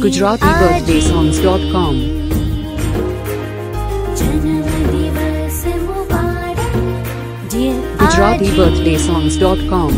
GujaratiBirthdaySongs.com GujaratiBirthdaySongs.com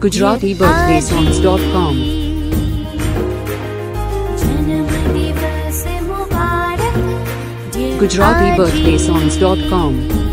Gujarati Birthday Songs.com Gujarati birthday songs.com